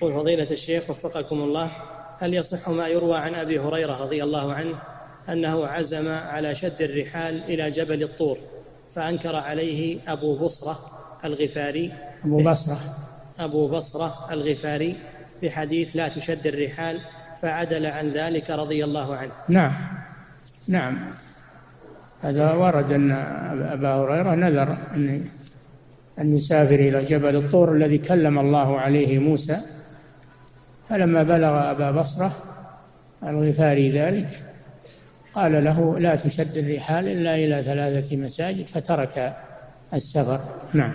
يقول فضيلة الشيخ وفقكم الله هل يصح ما يروى عن أبي هريرة رضي الله عنه أنه عزم على شد الرحال إلى جبل الطور فأنكر عليه أبو بصرة الغفاري؟ أبو بصرة. أبو بصرة الغفاري بحديث لا تشد الرحال فعدل عن ذلك رضي الله عنه. نعم. نعم. هذا ورد أن أبا هريرة نذر أن أن يسافر إلى جبل الطور الذي كلم الله عليه موسى فلما بلغ أبا بصرة الغفاري ذلك قال له لا تشد الرحال إلا إلى ثلاثة مساجد فترك السفر. نعم.